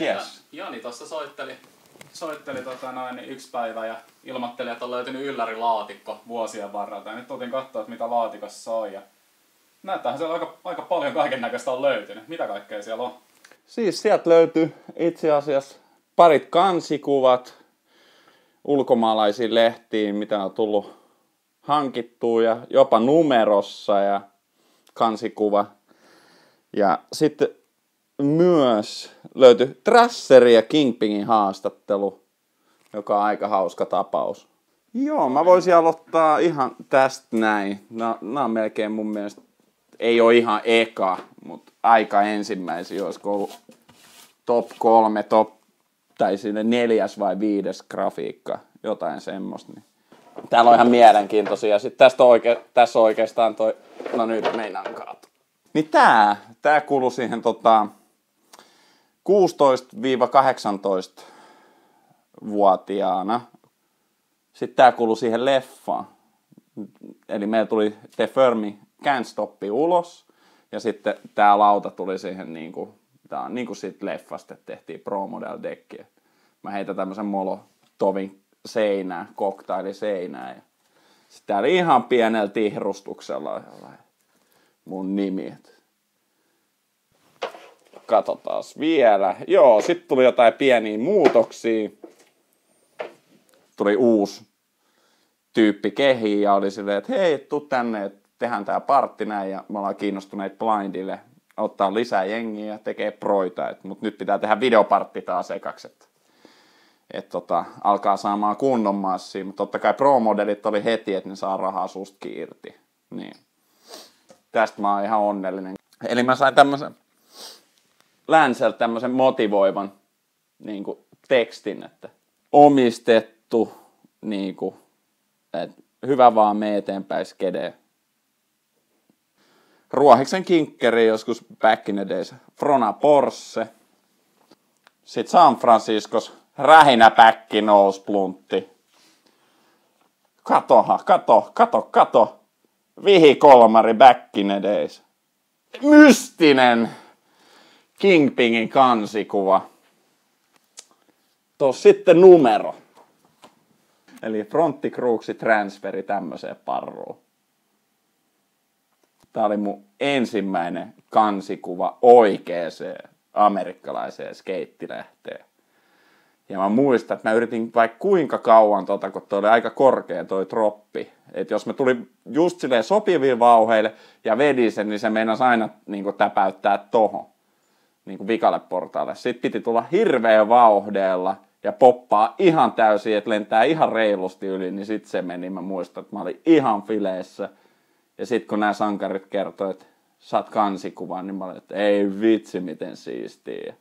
Yes. Jani tuossa soitteli, soitteli tota noin, yksi päivä ja ilmoitteli, että on löytynyt yllärilaatikko vuosien varrelta. Ja nyt tultiin katsoa, että mitä laatikossa on. Ja näyttäähän siellä aika, aika paljon kaiken näköistä on löytynyt. Mitä kaikkea siellä on? Siis sieltä löytyy itse asiassa parit kansikuvat ulkomaalaisiin lehtiin, mitä on tullut hankittua ja jopa numerossa ja kansikuva. Ja sitten myös löytyi Trasseri ja Kingpingin haastattelu, joka on aika hauska tapaus. Joo, mä voisin aloittaa ihan tästä näin. Nämä on melkein mun mielestä, ei ole ihan eka, mutta aika ensimmäisiä, olisiko ollut top kolme, top, tai sinne neljäs vai viides grafiikka, jotain semmoista. Niin. Täällä on ihan mielenkiintoisia. Sitten tästä oike, tässä on oikeastaan toi, no nyt meinaan kaatu. Niin tää, tää kuuluu siihen tota, 16-18-vuotiaana. Sitten tää kuuluu siihen leffaan. Eli meillä tuli The Fermi Can't Stoppi ulos. Ja sitten tää lauta tuli siihen niinku, tää on niinku siitä leffasta, että tehtiin Pro Model Deckia. Mä heitän tämmösen Molotovin seinää, koktaili seinää. Ja sitten tää oli ihan pienellä tihrustuksella mun nimi. Katsotaan vielä. Joo, sitten tuli jotain pieniä muutoksia. Tuli uusi tyyppi kehiin ja oli silleen, että hei, tuu tänne, tehdään tää partti näin ja me ollaan kiinnostuneet blindille ottaa lisää jengiä ja tekee proita, mutta nyt pitää tehdä videopartti taas ekaksi, että et tota, alkaa saamaan kunnon massia, mutta totta kai pro-modelit oli heti, että ne saa rahaa susta irti. Niin. Tästä mä oon ihan onnellinen. Eli mä sain tämmöisen Länseltä tämmöisen motivoivan niin kuin, tekstin, että omistettu, niin kuin, että hyvä vaan me eteenpäin skede. Ruohiksen kinkkeri joskus back in the days. Frona Porsche. Sitten San Franciscos rähinäpäkki nousi pluntti. Katoha, kato, kato, kato. Vihi kolmari back in the days. Mystinen Kingpingin kansikuva. Tuossa sitten numero. Eli fronttikruuksi transferi tämmöiseen parruun. Tämä oli mun ensimmäinen kansikuva oikeeseen amerikkalaiseen skeittilehteen. Ja mä muistan, että mä yritin vaikka kuinka kauan, tota, kun toi oli aika korkea toi troppi. Että jos mä tulin just silleen sopiville vauheille ja vedin sen, niin se meinasi aina niin täpäyttää tohon niin kuin vikalle portaalle. Sitten piti tulla hirveä vauhdeella ja poppaa ihan täysin, että lentää ihan reilusti yli, niin sitten se meni. Mä muistan, että mä olin ihan fileissä. Ja sitten kun nämä sankarit kertoivat, että saat kansikuvan, niin mä olin, että ei vitsi miten siistiä.